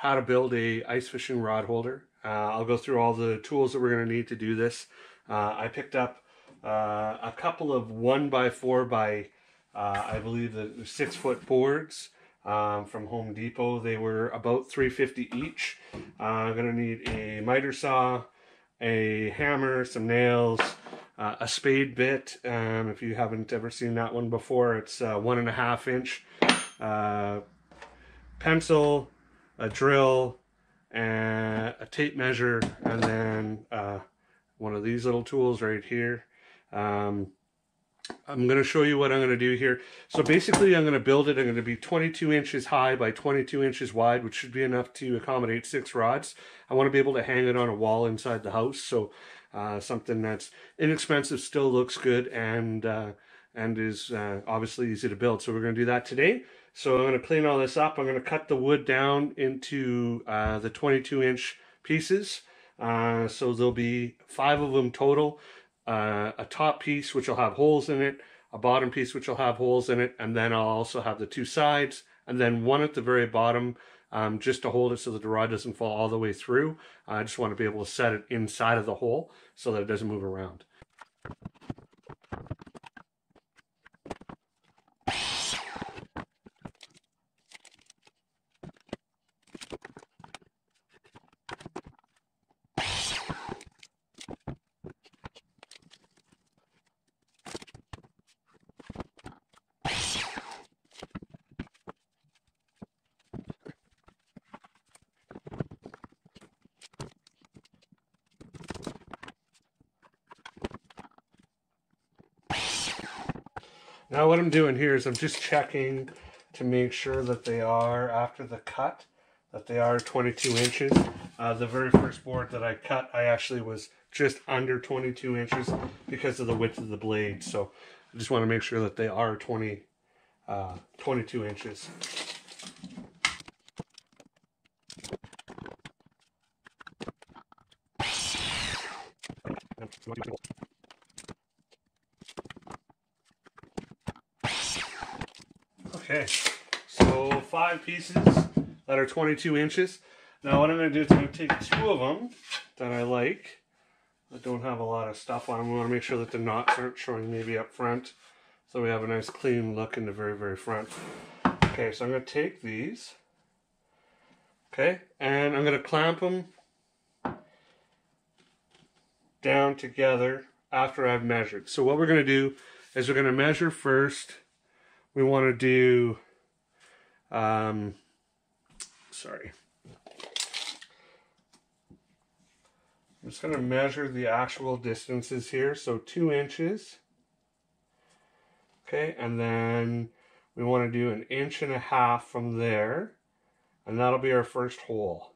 how to build a ice fishing rod holder. Uh, I'll go through all the tools that we're going to need to do this. Uh, I picked up uh, a couple of one by four by, uh, I believe the six foot boards um, from Home Depot. They were about 350 each. Uh, I'm going to need a miter saw, a hammer, some nails, uh, a spade bit. Um, if you haven't ever seen that one before, it's uh, one and a half inch. Uh, pencil, a drill, and a tape measure, and then uh, one of these little tools right here. Um, I'm going to show you what I'm going to do here. So basically I'm going to build it. I'm going to be 22 inches high by 22 inches wide, which should be enough to accommodate six rods. I want to be able to hang it on a wall inside the house. So uh, something that's inexpensive, still looks good, and uh, and is uh, obviously easy to build. So we're going to do that today. So I'm going to clean all this up. I'm going to cut the wood down into uh, the 22 inch pieces. Uh, so there'll be five of them total uh, a top piece which will have holes in it, a bottom piece which will have holes in it, and then I'll also have the two sides, and then one at the very bottom um, just to hold it so the rod doesn't fall all the way through. I just want to be able to set it inside of the hole so that it doesn't move around. Now what I'm doing here is I'm just checking to make sure that they are, after the cut, that they are 22 inches. Uh, the very first board that I cut, I actually was just under 22 inches because of the width of the blade. So I just want to make sure that they are 20, uh, 22 inches. Okay, so five pieces that are 22 inches. Now what I'm going to do is I'm going to take two of them that I like, that don't have a lot of stuff on them. We want to make sure that the knots aren't showing maybe up front, so we have a nice clean look in the very, very front. Okay, so I'm going to take these, okay, and I'm going to clamp them down together after I've measured. So what we're going to do is we're going to measure first we want to do, um, sorry. I'm just going to measure the actual distances here. So two inches. Okay, and then we want to do an inch and a half from there. And that'll be our first hole.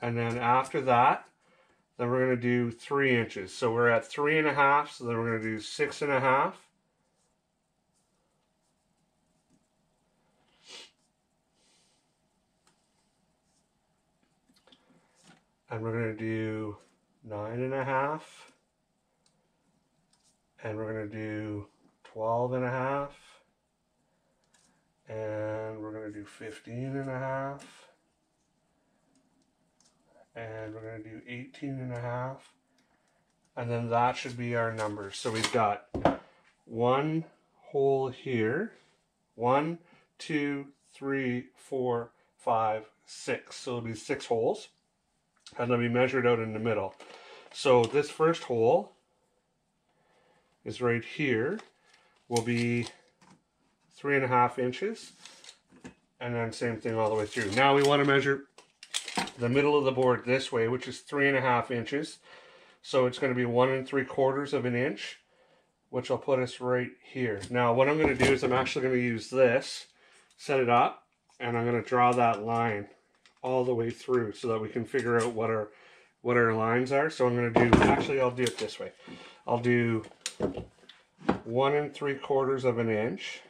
And then after that, then we're going to do three inches. So we're at three and a half. So then we're going to do six and a half. And we're going to do nine and a half. And we're going to do 12 and a half. And we're going to do 15 and a half and we're going to do 18 and a half. And then that should be our numbers so we've got one hole here. One two three four five six. So it'll be six holes and then we measured out in the middle. So this first hole is right here. Will be three and a half inches. And then same thing all the way through. Now we want to measure the middle of the board this way, which is three and a half inches. So it's going to be one and three quarters of an inch, which will put us right here. Now what I'm going to do is I'm actually going to use this, set it up, and I'm going to draw that line all the way through so that we can figure out what our what our lines are. So I'm going to do, actually I'll do it this way. I'll do one and three quarters of an inch.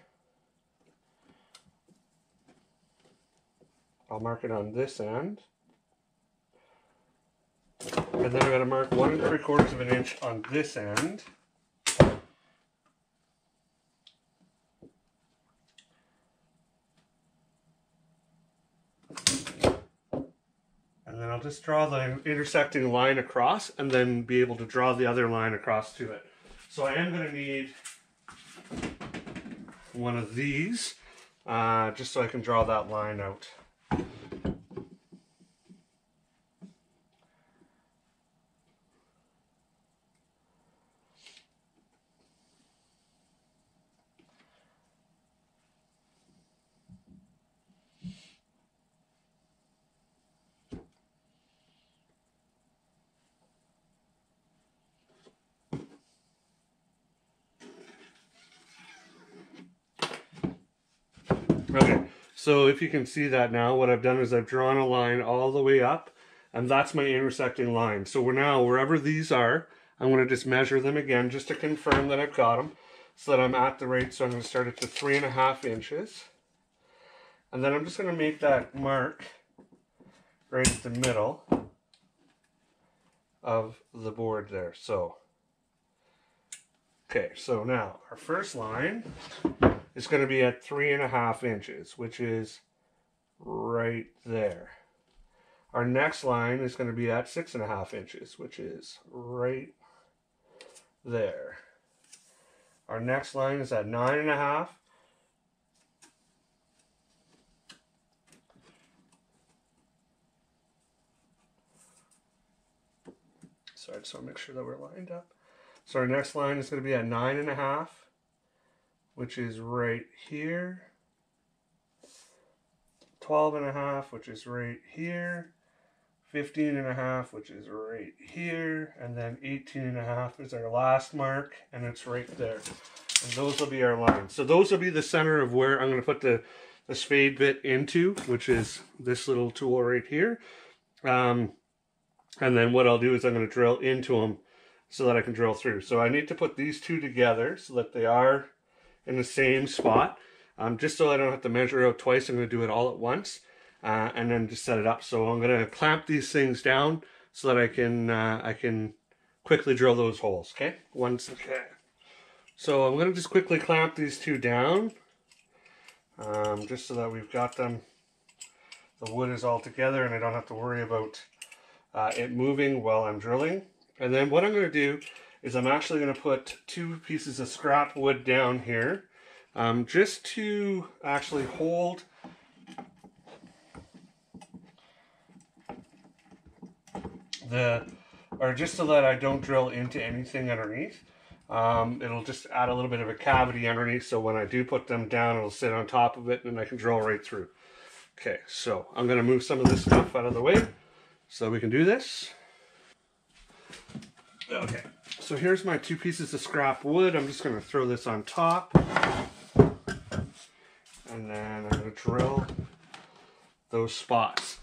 I'll mark it on this end. And then I'm going to mark one and three quarters of an inch on this end. And then I'll just draw the intersecting line across and then be able to draw the other line across to it. So I am going to need one of these uh, just so I can draw that line out. So if you can see that now, what I've done is I've drawn a line all the way up, and that's my intersecting line. So we're now, wherever these are, I'm going to just measure them again just to confirm that I've got them, so that I'm at the right. So I'm going to start at the three and a half inches. And then I'm just going to make that mark right at the middle of the board there. So, okay, so now our first line is going to be at three and a half inches, which is right there. Our next line is going to be at six and a half inches, which is right there. Our next line is at nine and a half. So I just make sure that we're lined up. So our next line is going to be at nine and a half which is right here. 12 and a half, which is right here. 15 and a half, which is right here. And then 18 and a half is our last mark, and it's right there. And those will be our lines. So those will be the center of where I'm going to put the, the spade bit into, which is this little tool right here. Um, and then what I'll do is I'm going to drill into them so that I can drill through. So I need to put these two together so that they are in the same spot. Um, just so I don't have to measure out twice, I'm going to do it all at once uh, and then just set it up. So I'm going to clamp these things down so that I can uh, I can quickly drill those holes. Okay, once okay. So I'm going to just quickly clamp these two down, um, just so that we've got them. The wood is all together, and I don't have to worry about uh, it moving while I'm drilling. And then what I'm going to do is I'm actually going to put two pieces of scrap wood down here um, just to actually hold the, or just so that I don't drill into anything underneath. Um, it'll just add a little bit of a cavity underneath so when I do put them down it'll sit on top of it and I can drill right through. Okay, so I'm going to move some of this stuff out of the way so we can do this. Okay. So here's my two pieces of scrap wood. I'm just going to throw this on top. And then I'm going to drill those spots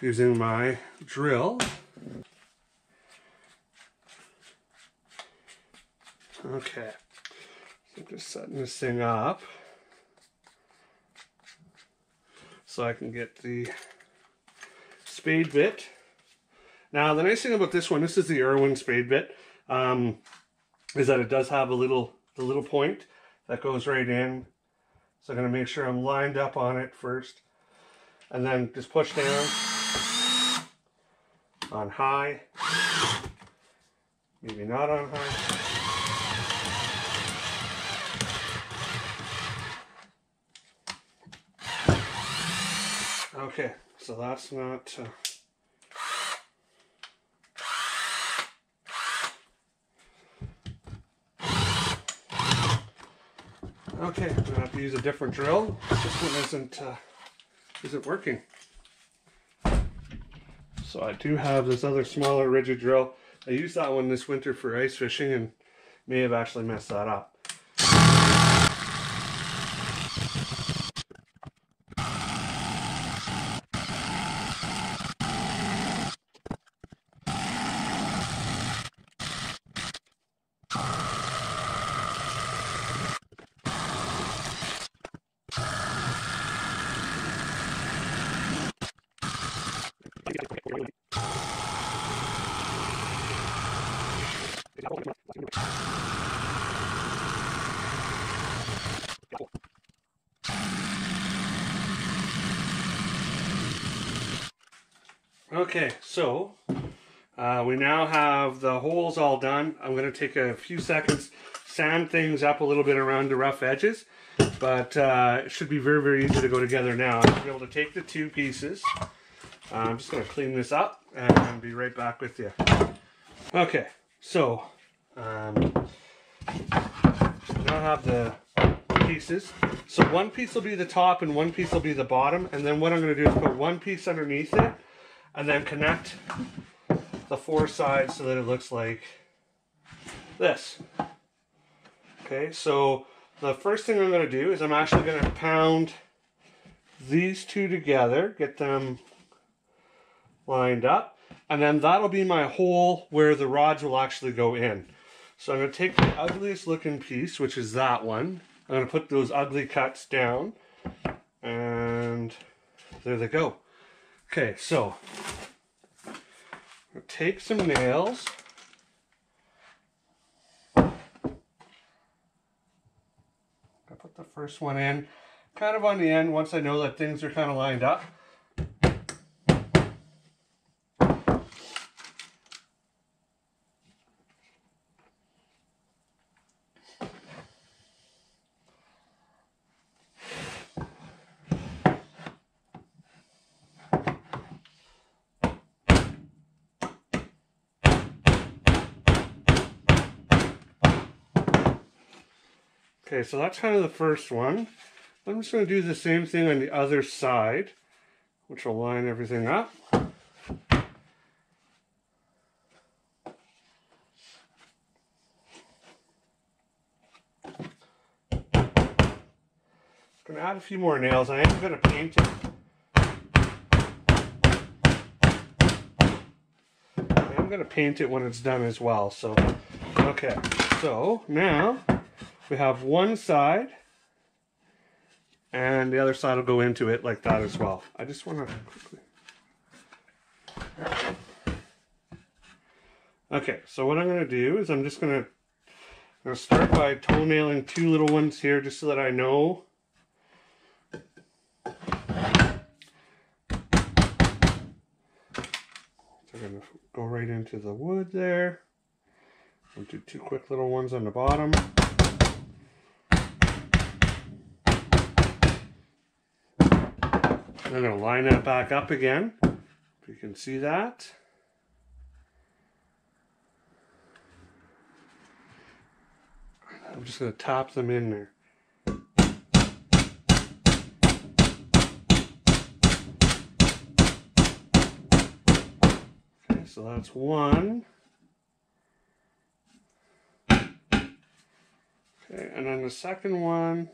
using my drill. Okay, so I'm just setting this thing up so I can get the spade bit now, the nice thing about this one, this is the Irwin spade bit, um, is that it does have a little, the little point that goes right in. So I'm going to make sure I'm lined up on it first. And then just push down on high. Maybe not on high. Okay, so that's not... Uh, Okay, I'm gonna have to use a different drill. This one isn't uh, isn't working. So I do have this other smaller Ridgid drill. I used that one this winter for ice fishing and may have actually messed that up. Okay, so uh, we now have the holes all done. I'm going to take a few seconds, sand things up a little bit around the rough edges, but uh, it should be very, very easy to go together now. I'll be able to take the two pieces. Uh, I'm just going to clean this up and be right back with you. Okay, so um, now I have the pieces. So one piece will be the top and one piece will be the bottom. And then what I'm going to do is put one piece underneath it and then connect the four sides so that it looks like this. Okay, so the first thing I'm going to do is I'm actually going to pound these two together, get them lined up, and then that'll be my hole where the rods will actually go in. So I'm going to take the ugliest looking piece, which is that one. I'm going to put those ugly cuts down, and there they go. Okay, so take some nails. I put the first one in kind of on the end once I know that things are kind of lined up. Okay, so that's kind of the first one. I'm just going to do the same thing on the other side, which will line everything up. Going to add a few more nails. I am going to paint it. I am going to paint it when it's done as well. So, okay. So now we have one side and the other side will go into it like that as well. I just want to quickly. Okay, so what I'm going to do is I'm just going to start by toenailing two little ones here just so that I know So I'm going to go right into the wood there. I'll do two quick little ones on the bottom. I'm going to line that back up again. If you can see that. I'm just going to top them in there. Okay, so that's one. Okay, and then the second one.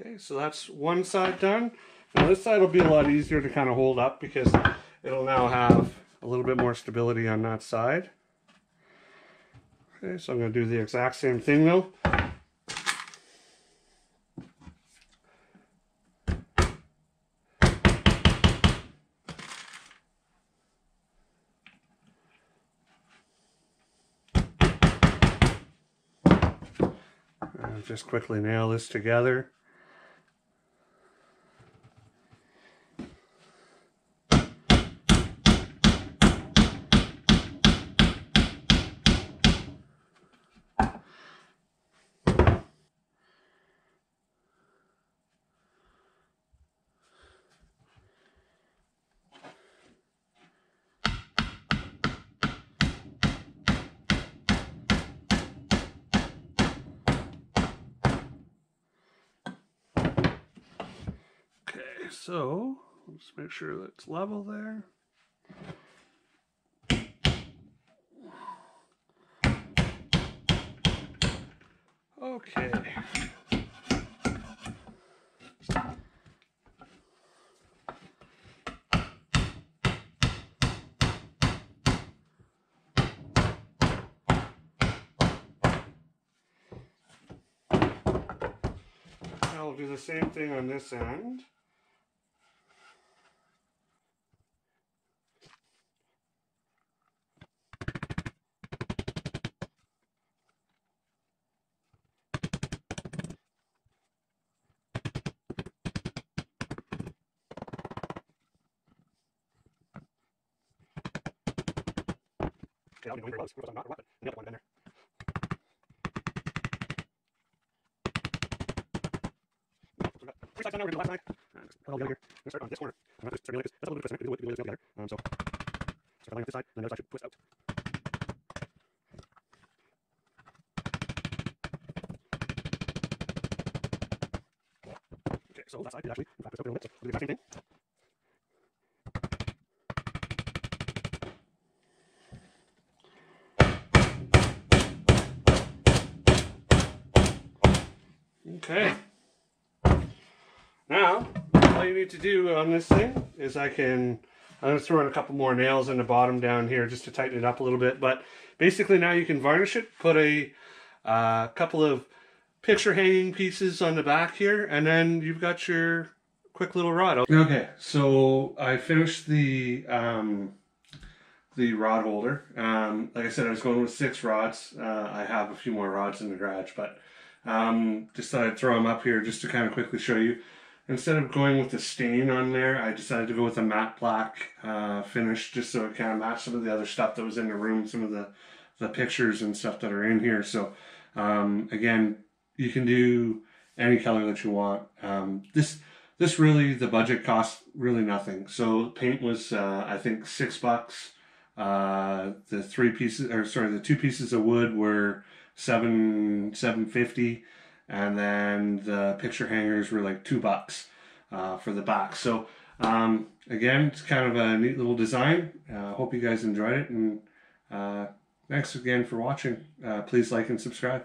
Okay, so that's one side done. Now this side will be a lot easier to kind of hold up because it'll now have a little bit more stability on that side. Okay, so I'm going to do the exact same thing though. Just quickly nail this together. So let's make sure that's level there. Okay. I'll do the same thing on this end. That would be going very well. I'm not or what, but nailed one in there. Three sides done now, we're going to the last side. And just put it all together here. I'm going to start on this corner. I'm going to start like this. That's a little bit of a twist? The the together. Um, so, start lining up this side, and the other side should twist out. Okay, so that side is actually, in fact, it's open a little bit, so we'll do the exact same thing. Okay. Now, all you need to do on this thing is I can, I'm to throw in a couple more nails in the bottom down here just to tighten it up a little bit. But basically now you can varnish it, put a uh, couple of picture hanging pieces on the back here, and then you've got your quick little rod. Okay, so I finished the um, the rod holder. Um, like I said, I was going with six rods. Uh, I have a few more rods in the garage, but um, just thought I'd throw them up here just to kind of quickly show you. Instead of going with the stain on there, I decided to go with a matte black uh, finish just so it kind of matched some of the other stuff that was in the room, some of the, the pictures and stuff that are in here. So um, again, you can do any color that you want. Um, this this really, the budget cost really nothing. So paint was, uh, I think, six bucks. Uh, the three pieces, or sorry, the two pieces of wood were seven seven fifty, and then the picture hangers were like two bucks uh, for the box. So um, again, it's kind of a neat little design. Uh, hope you guys enjoyed it, and uh, thanks again for watching. Uh, please like and subscribe.